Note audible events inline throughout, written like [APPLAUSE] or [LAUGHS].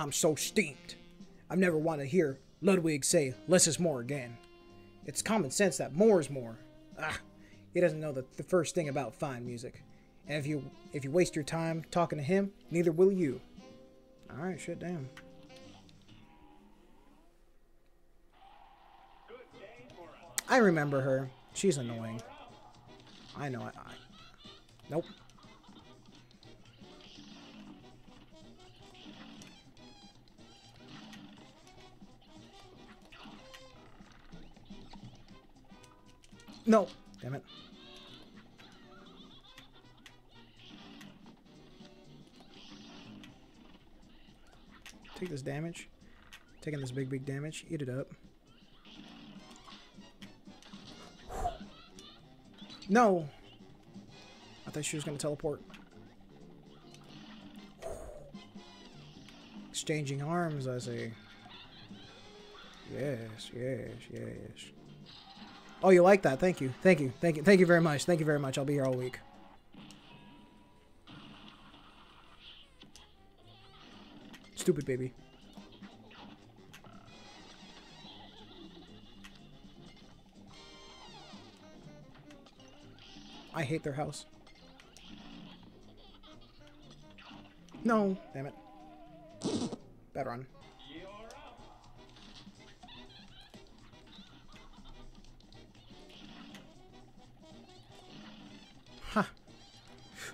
I'm so steamed. I've never wanted to hear Ludwig say less is more again. It's common sense that more is more. Ah, he doesn't know the, the first thing about fine music. And if you if you waste your time talking to him, neither will you. Alright, shut down. I remember her. She's annoying. I know it. I, nope. No. Damn it. Take this damage. Taking this big, big damage. Eat it up. No! I thought she was going to teleport. Exchanging arms, I see. Yes, yes, yes. Oh, you like that? Thank you. Thank you. Thank you. Thank you very much. Thank you very much. I'll be here all week. Stupid baby. I hate their house. No, damn it. Bad run.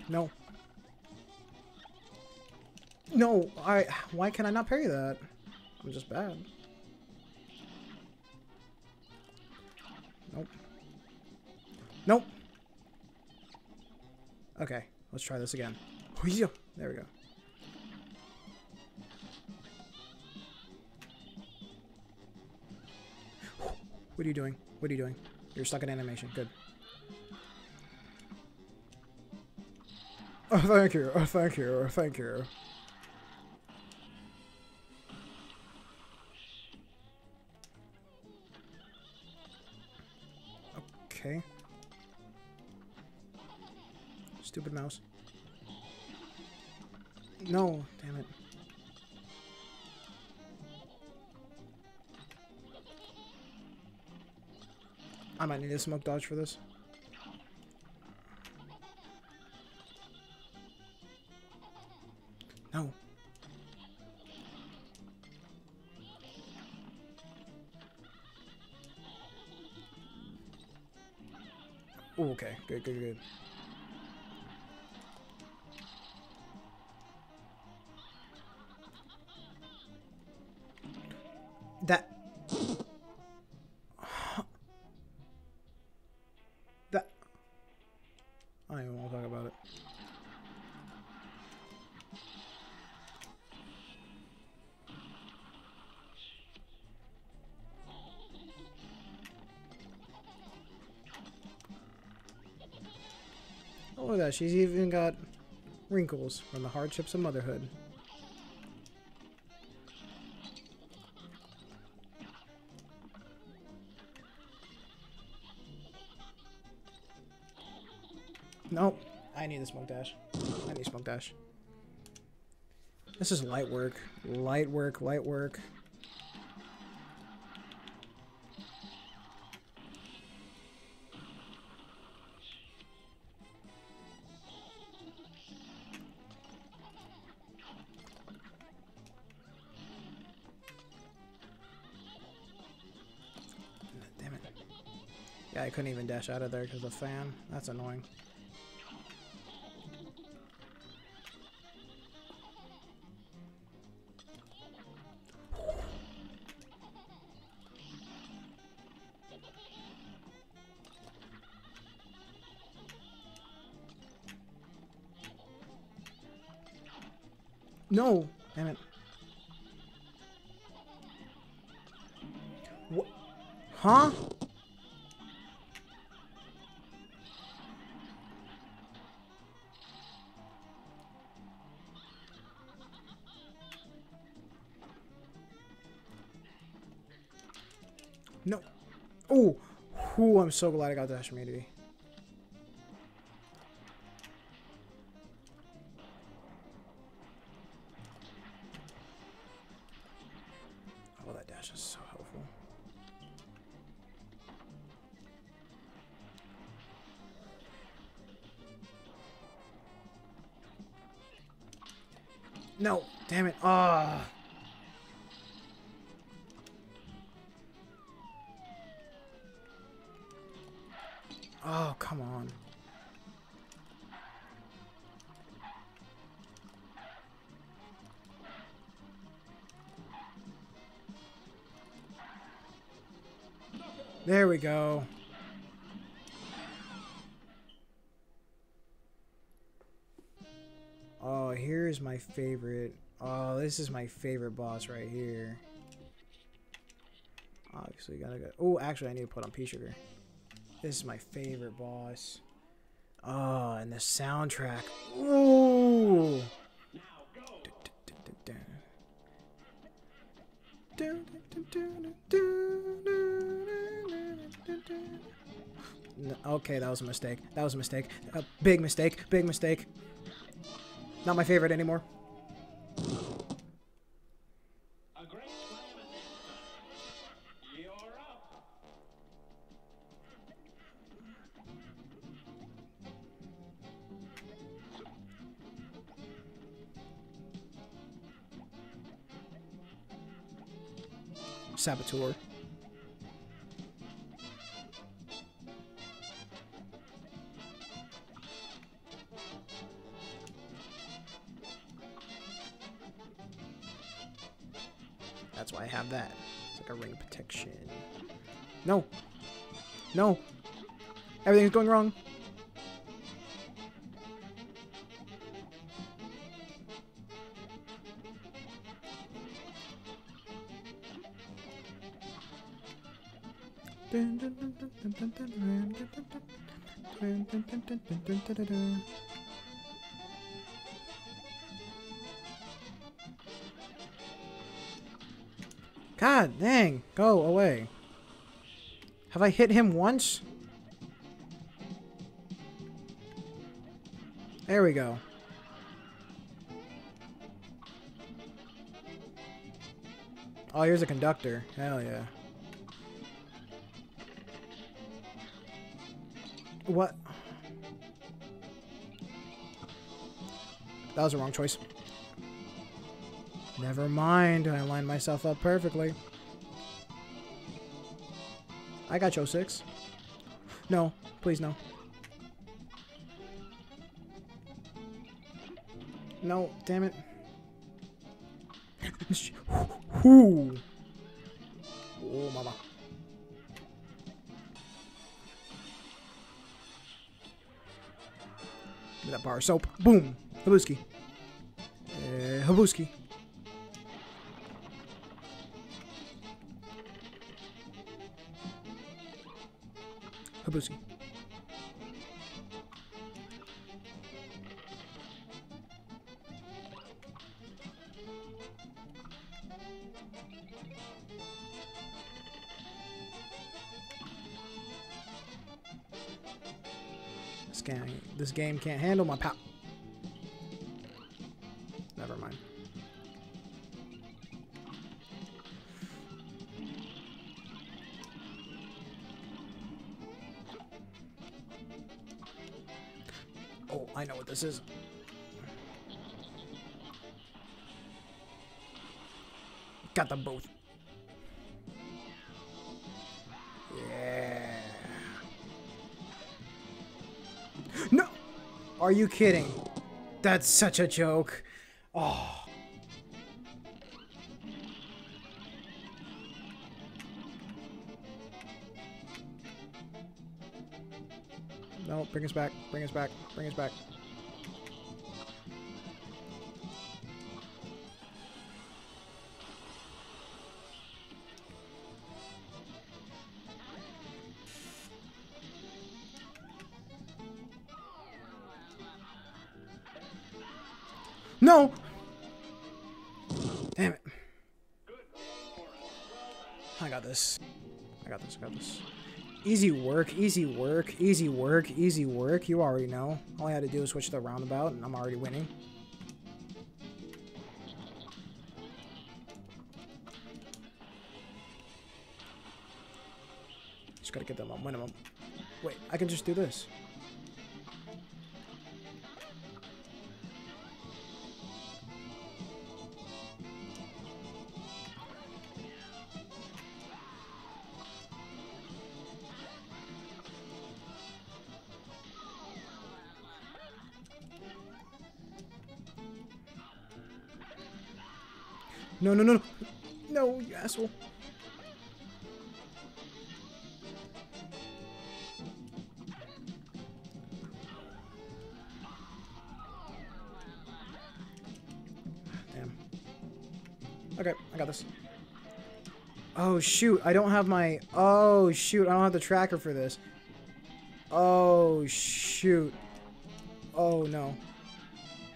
No. No, I. Why can I not parry that? I'm just bad. Nope. Nope. Okay, let's try this again. [LAUGHS] There we go. What are you doing? What are you doing? You're stuck in animation. Good. Oh, thank you. Oh, thank you. Oh, thank you. Okay. Stupid mouse. No, damn it. I might need a smoke dodge for this. Okay, good. That... that. She's even got wrinkles from the hardships of motherhood. Nope. I need the smoke dash. I need smoke dash. This is light work. Light work, light work. Couldn't even dash out of there because of the fan. That's annoying. No! Damn it. Huh? No. Oh, I'm so glad I got dash immunity. Oh, come on. There we go. Oh, here's my favorite. Oh, this is my favorite boss right here. Obviously, gotta go. Oh, actually, I need to put on P Sugar. This is my favorite boss. Oh, and the soundtrack. Ooh. Okay, that was a mistake. That was a mistake. A big mistake. Big mistake. Not my favorite anymore. Saboteur. That's why I have that. It's like a ring of protection. No. No. Everything's going wrong. God dang, go away. Have I hit him once? There we go. Oh, here's a conductor. Hell yeah. What? That was a wrong choice. Never mind, I lined myself up perfectly. I got you 06. No, please no. No, damn it. [LAUGHS] Ooh. Oh, mama. That bar of soap. Boom. Habuski. Uh, Habuski. Habuski. Game, can't handle my power. Never mind. Oh, I know what this is. Got them both. Yeah. Are you kidding? That's such a joke. Oh. No, bring us back. Bring us back. Bring us back. No! Damn it. I got this. I got this, I got this. Easy work, easy work, easy work, easy work. You already know. All I had to do was switch the roundabout, and I'm already winning. Just gotta get them on minimum. Wait, I can just do this. No, no, no, no. No, you asshole. Damn. Okay, I got this. Oh, shoot. I don't have my... Oh, shoot. I don't have the tracker for this. Oh, shoot. Oh, no.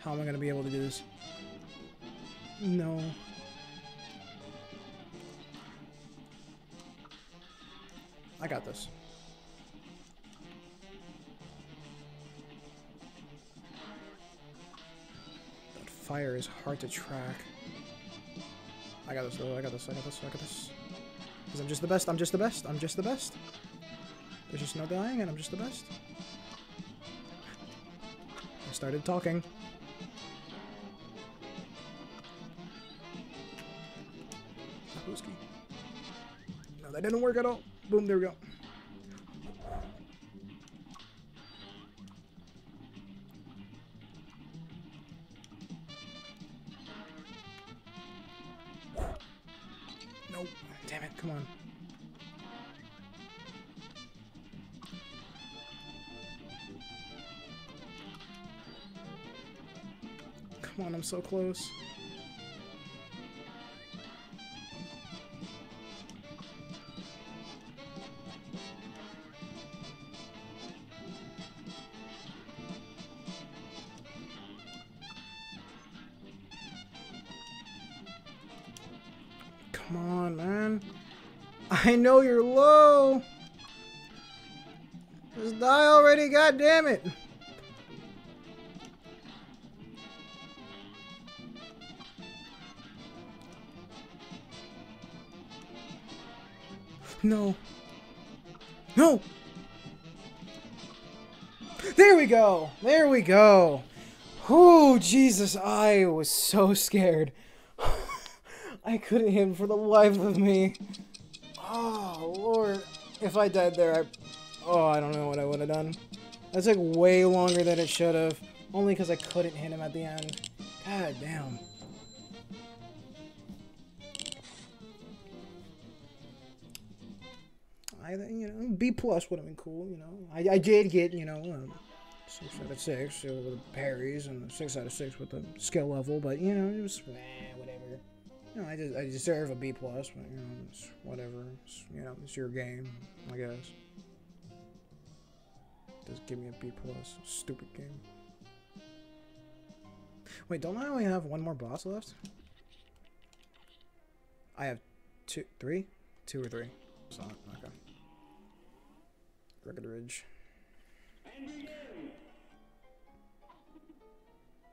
How am I going to be able to do this? No. Got this. That fire is hard to track. I got this though, I got this, I got this, I got this. Because I'm just the best, I'm just the best, I'm just the best. There's just no dying and I'm just the best. I started talking. Whiskey. No, that didn't work at all. Boom, there we go. Nope. Damn it, come on. Come on, I'm so close. Know you're low. Just die already, God damn it! No. No! There we go! There we go! Oh, Jesus, I was so scared. [LAUGHS] I couldn't hit him for the life of me. If I died there, I... Oh, I don't know what I would have done. That took way longer than it should have. Only because I couldn't hit him at the end. God damn. I, you know, B plus would have been cool, you know. I, I did get, you know, um, six out of six with the parries and six out of six with the skill level, but you know, it was eh, whatever. Know, I just I deserve a B plus, but you know, it's whatever. It's, you know, it's your game, I guess. Just give me a B plus. Stupid game. Wait, don't I only have one more boss left? I have two, three, two or three. So, okay. Rugged Ridge.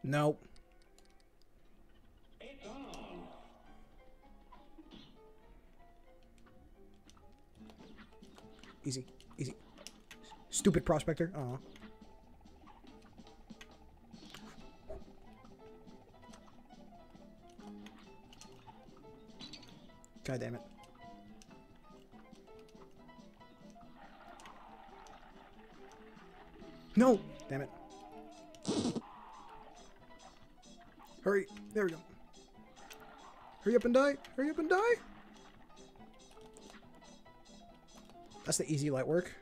Nope. Easy, easy. Stupid prospector. Aw. God damn it. No! Damn it. Hurry. There we go. Hurry up and die. Hurry up and die. That's the easy light work.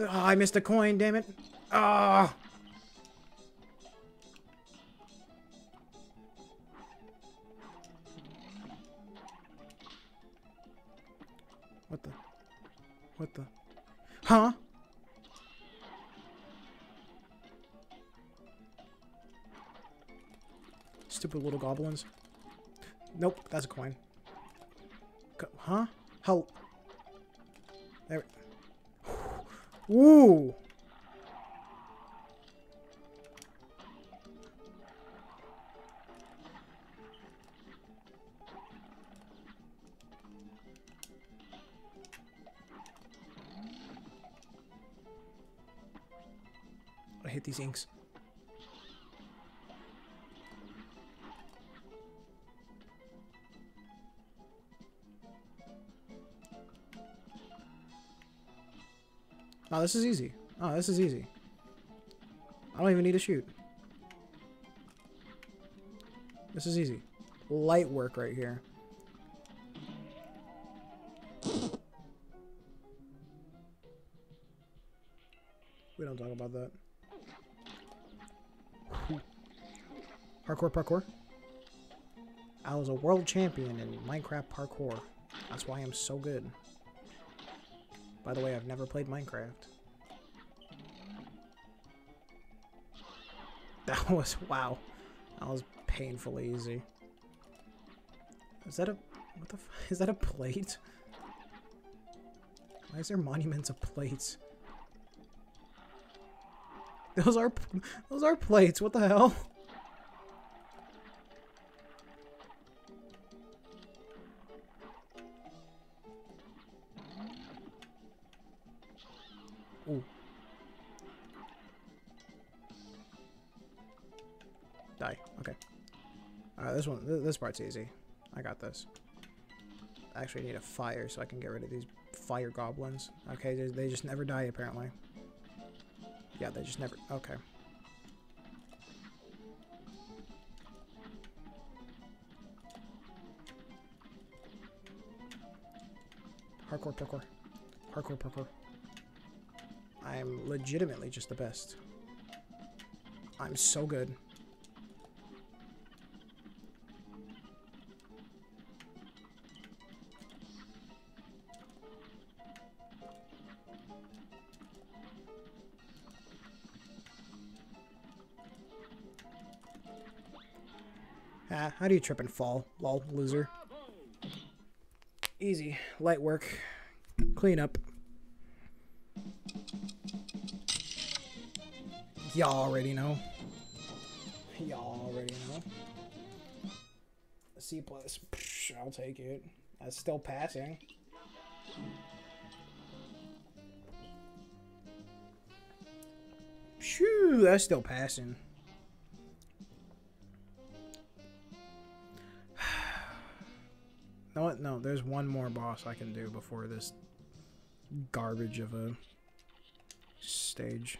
Oh, I missed a coin, damn it. Ah! What the? What the? Huh? Stupid little goblins. Nope, that's a coin. Huh? How? There. Ooh. I hate these inks. This is easy. Oh, this is easy. I don't even need to shoot. This is easy. Light work right here. We don't talk about that. Parkour, parkour. I was a world champion in Minecraft parkour. That's why I'm so good. By the way, I've never played Minecraft. That [LAUGHS] was, wow. That was painfully easy. Is that a, what the, [LAUGHS] is that a plate? Why is there monuments of plates? [LAUGHS] Those are, those are plates, what the hell? This one, th this part's easy. I got this. I actually need a fire so I can get rid of these fire goblins. Okay, they, they just never die apparently. Yeah, they just never, okay. Parkour, parkour. Parkour, parkour. I'm legitimately just the best. I'm so good. How do you trip and fall, lol, loser? Easy, light work, clean up. Y'all already know. Y'all already know. C plus. Psh, I'll take it. That's still passing. Shoo, that's still passing. No? No, there's one more boss I can do before this garbage of a stage.